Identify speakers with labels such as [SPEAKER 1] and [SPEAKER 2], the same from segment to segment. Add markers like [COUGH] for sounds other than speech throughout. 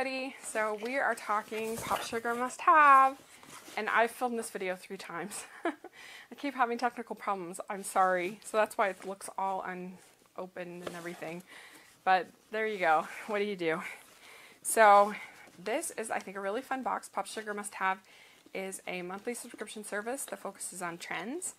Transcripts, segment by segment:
[SPEAKER 1] everybody. So we are talking Popsugar Must Have, and I've filmed this video three times. [LAUGHS] I keep having technical problems. I'm sorry. So that's why it looks all unopened and everything. But there you go. What do you do? So this is, I think, a really fun box. Popsugar Must Have is a monthly subscription service that focuses on trends,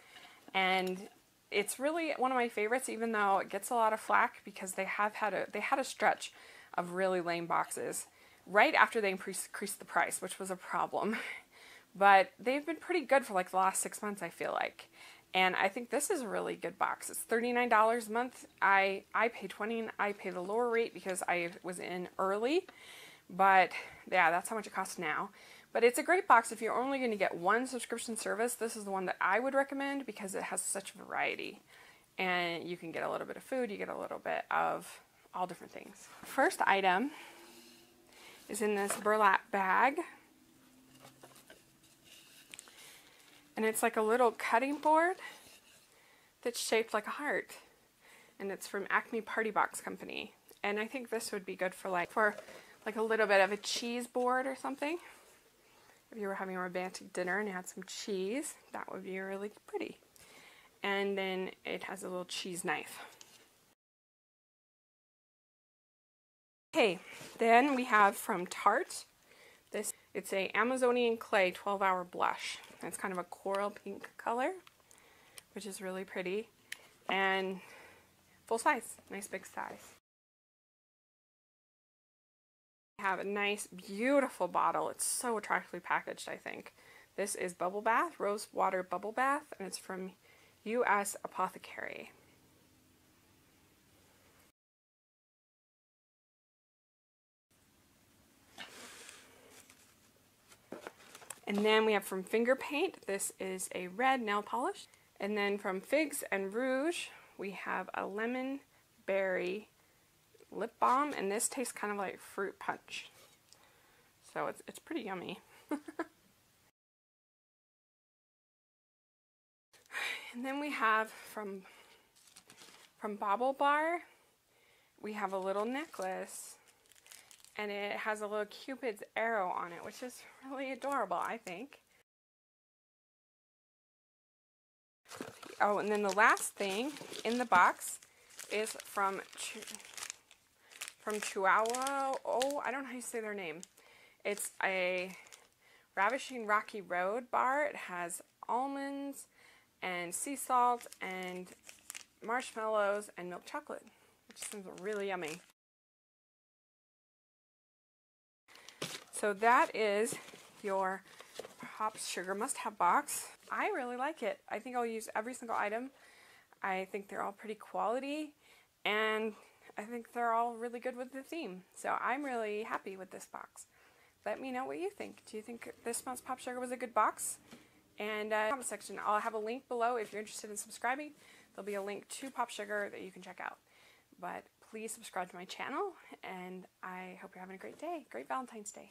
[SPEAKER 1] and it's really one of my favorites, even though it gets a lot of flack because they have had a they had a stretch of really lame boxes right after they increased the price, which was a problem. [LAUGHS] But they've been pretty good for like the last six months, I feel like. And I think this is a really good box. It's $39 a month. I, I pay 20 and I pay the lower rate because I was in early. But yeah, that's how much it costs now. But it's a great box if you're only going to get one subscription service. This is the one that I would recommend because it has such variety. And you can get a little bit of food, you get a little bit of all different things. First item is in this burlap bag. And it's like a little cutting board that's shaped like a heart. And it's from Acme Party Box Company. And I think this would be good for like for like a little bit of a cheese board or something. If you were having a romantic dinner and you had some cheese, that would be really pretty. And then it has a little cheese knife. Okay, then we have from Tarte. This it's a Amazonian clay 12 hour blush. It's kind of a coral pink color, which is really pretty. And full size, nice big size. We have a nice, beautiful bottle. It's so attractively packaged, I think. This is Bubble Bath, Rose Water Bubble Bath, and it's from U.S. Apothecary. And then we have from Finger Paint, this is a red nail polish. And then from Figs and Rouge, we have a lemon berry lip balm, and this tastes kind of like fruit punch. So it's, it's pretty yummy. [LAUGHS] and then we have from, from Bobble BaubleBar, we have a little necklace and it has a little cupid's arrow on it, which is really adorable, I think. Oh, and then the last thing in the box is from Ch from Chihuahua. Oh, I don't know how you say their name. It's a Ravishing Rocky Road bar. It has almonds and sea salt and marshmallows and milk chocolate, which seems really yummy. So that is your Popsugar Must Have box. I really like it. I think I'll use every single item. I think they're all pretty quality and I think they're all really good with the theme. So I'm really happy with this box. Let me know what you think. Do you think this month's Popsugar was a good box? And uh, comment section, I'll have a link below if you're interested in subscribing. There'll be a link to Pop Sugar that you can check out. But please subscribe to my channel, and I hope you're having a great day. Great Valentine's Day.